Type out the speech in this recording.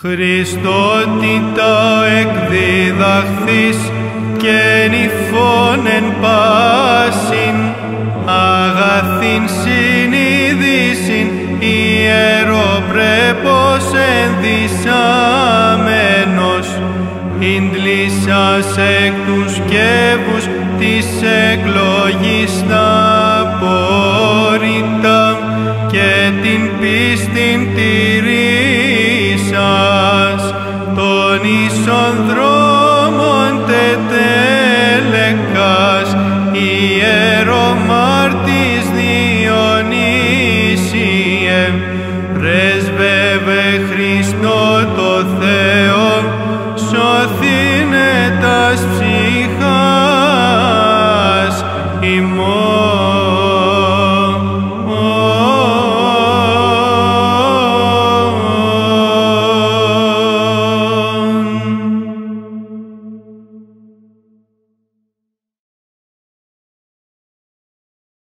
Χριστότητα εκδίδαχθης και νυφών εν πάσιν, αγαθήν συνείδησιν ιεροπρέπος ενδυσάμενος, ίντλησας εκ τους σκεύους της εκλογής τα απόρριτα και την πίστην τηρήσας των ίσων δρόμων τετέλεκας ιερομάρτης Διονύσιε. Πρέσβευε Χριστό το Θεό σωθήνε τας